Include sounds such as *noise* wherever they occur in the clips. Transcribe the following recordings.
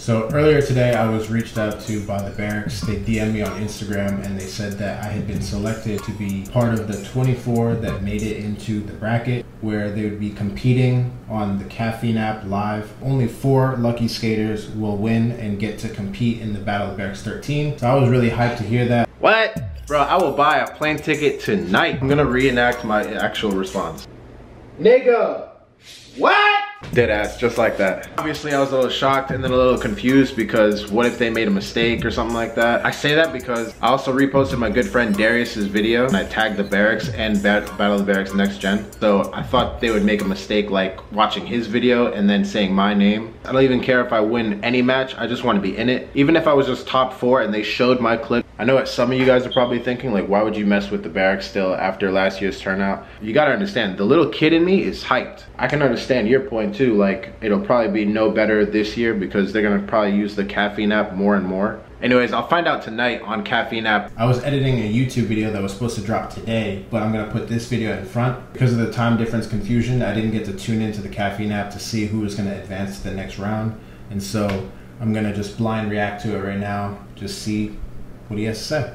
So earlier today, I was reached out to by the Berrics. They DM'd me on Instagram and they said that I had been selected to be part of the 24 that made it into the bracket where they would be competing on the Caffeine app live. Only four lucky skaters will win and get to compete in the Battle of the Berrics 13. So I was really hyped to hear that. What? Bro, I will buy a plane ticket tonight. I'm gonna reenact my actual response. Nigga, what? Dead ass, just like that. Obviously, I was a little shocked and then a little confused because what if they made a mistake or something like that? I say that because I also reposted my good friend Darius's video and I tagged the Berrics and Battle of the Berrics Next Gen. So I thought they would make a mistake like watching his video and then saying my name. I don't even care if I win any match, I just want to be in it. Even if I was just top four and they showed my clip, I know what some of you guys are probably thinking, like why would you mess with the Berrics still after last year's turnout? You gotta understand, the little kid in me is hyped. I can understand your point too, like it'll probably be no better this year because they're gonna probably use the caffeine app more and more. Anyways, I'll find out tonight on caffeine app. I was editing a YouTube video that was supposed to drop today, but I'm gonna put this video in front. Because of the time difference confusion, I didn't get to tune into the caffeine app to see who was gonna advance to the next round. And so I'm gonna just blind react to it right now, just see what he has to say.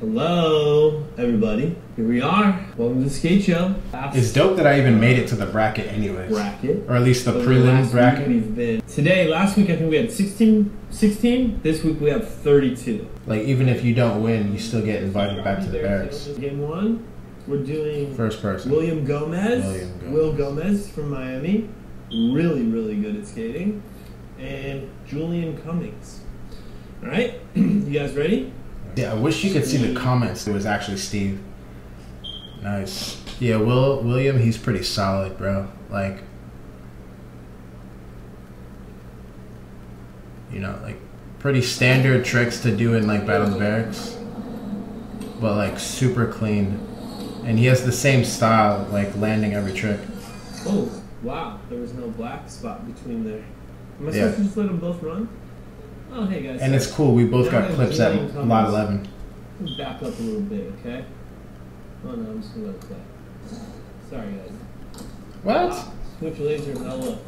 Hello, everybody. Here we are. Welcome to the skate show. It's dope that I even made it to the bracket, anyways. Bracket, or at least the so prelim bracket. We've been today. Last week I think we had 16, 16. This week we have 32. Like even if you don't win, you still get invited back to the Berrics. Game one, we're doing first person. William Gomez, William Gomez. Will Gomez from Miami, really really good at skating, and Julian Cummings. All right, *clears throat* you guys ready? Yeah, I wish you could see the comments. It was actually Steve. Nice. Yeah, Will William, he's pretty solid, bro. Like, you know, like pretty standard tricks to do in like Battle of the Berrics, but like super clean. And he has the same style, like landing every trick. Oh wow! There was no black spot between there. Am I yeah. supposed to just let them both run? Oh, hey guys. And it's cool. We both got clips at lot 11. Back up a little bit, okay? Oh no, I'm just gonna let it play. Sorry, guys. What? Wow. Switch laser, now look.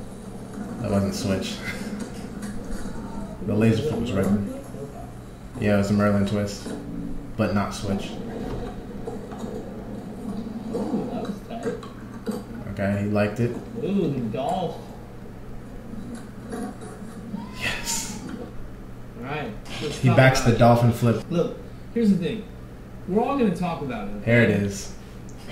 That wasn't switch. the laser flip was right. Yeah, it was a Merlin twist, but not switch. Ooh, that was tight. Okay, he liked it. Ooh, the dolphin. he backs the dolphin flip. Look, here's the thing. We're all going to talk about it. There it is.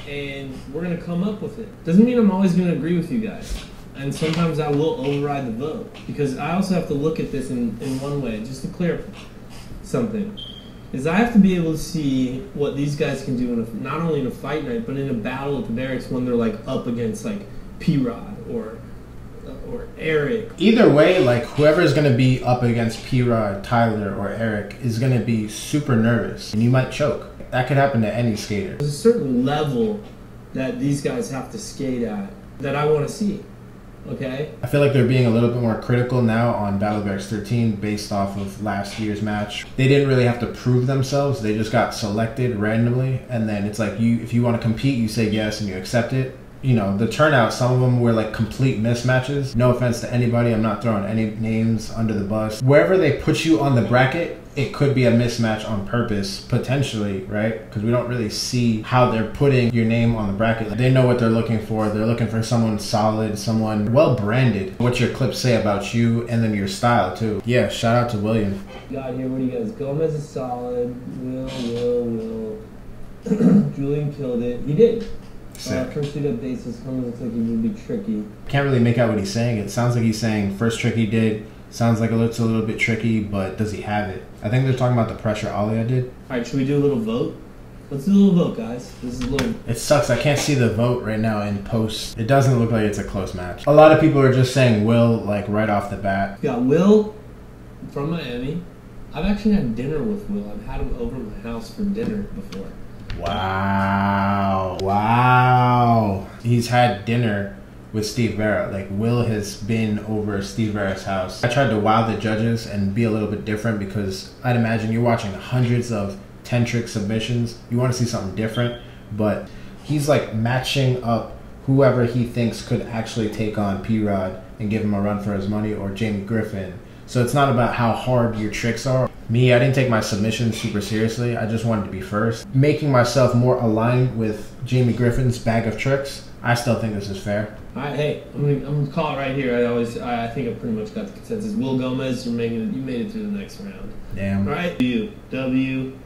And we're going to come up with it. Doesn't mean I'm always going to agree with you guys. And sometimes I will override the vote. Because I also have to look at this in, in one way, just to clarify something. Is I have to be able to see what these guys can do in a, not only in a fight night, but in a battle at the Berrics when they're like up against like P Rod or or Eric. Either way, like whoever's gonna be up against P Rod, Tyler, or Eric is gonna be super nervous, and you might choke. That could happen to any skater. There's a certain level that these guys have to skate at that I want to see. Okay. I feel like they're being a little bit more critical now on Battle Berrics 13 based off of last year's match. They didn't really have to prove themselves. They just got selected randomly and then it's like you if you want to compete, you say yes and you accept it you know, the turnout, some of them were like complete mismatches. No offense to anybody, I'm not throwing any names under the bus. Wherever they put you on the bracket, it could be a mismatch on purpose, potentially, right? Because we don't really see how they're putting your name on the bracket. They know what they're looking for. They're looking for someone solid, someone well branded. What your clips say about you and then your style, too. Yeah, shout out to William. Got here, what do you guys? Gomez is solid. Will, Will, Will. *clears throat* Julian killed it. He did. Uh, first shoot up basis comes looks like he would be tricky. Can't really make out what he's saying. It sounds like he's saying first trick he did sounds like it looks a little bit tricky, but does he have it? I think they're talking about the pressure Alia did. All right, should we do a little vote? Let's do a little vote, guys. This is a little. It sucks. I can't see the vote right now in post. It doesn't look like it's a close match. A lot of people are just saying Will like right off the bat. Got Will from Miami. I've actually had dinner with Will. I've had him over at my house for dinner before. Wow. Wow. He's had dinner with Steve Berra. Like Will has been over Steve Berra's house. I tried to wow the judges and be a little bit different because I'd imagine you're watching hundreds of 10 trick submissions. You want to see something different, but he's like matching up whoever he thinks could actually take on P Rod and give him a run for his money or Jamie Griffin So it's not about how hard your tricks are. Me, I didn't take my submission super seriously. I just wanted to be first. Making myself more aligned with Jamie Griffin's bag of tricks, I still think this is fair. All right, hey, I'm gonna, I'm gonna call it right here. I always, I, I think I pretty much got the consensus. Will Gomez, you're making it, you made it to the next round. Damn. All right, W, W,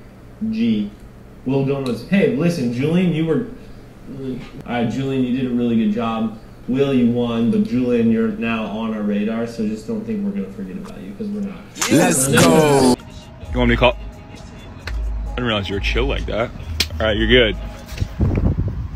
G. Will Gomez. Hey, listen, Julian, you were. All right, Julian, you did a really good job. Will, you won, but Julian, you're now on our radar, so just don't think we're gonna forget about you because we're not. Let's go. You want me to call? I didn't realize you were chill like that. All right, you're good.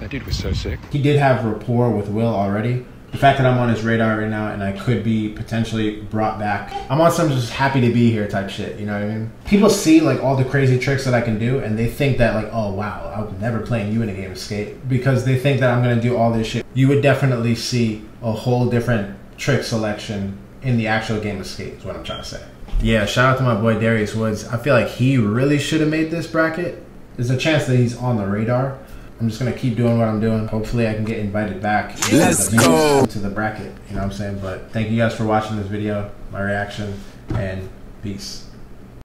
That dude was so sick. He did have rapport with Will already. The fact that I'm on his radar right now and I could be potentially brought back. I'm on some just happy to be here type shit, you know what I mean? People see like all the crazy tricks that I can do and they think that like, oh wow, I would never playing you in a game of skate. Because they think that I'm gonna do all this shit. You would definitely see a whole different trick selection in the actual game of skate is what I'm trying to say. Yeah, shout out to my boy Darius Woods. I feel like he really should have made this bracket. There's a chance that he's on the radar. I'm just gonna keep doing what I'm doing. Hopefully, I can get invited back Let's into the- go. to the bracket. You know what I'm saying? But thank you guys for watching this video, my reaction, and peace.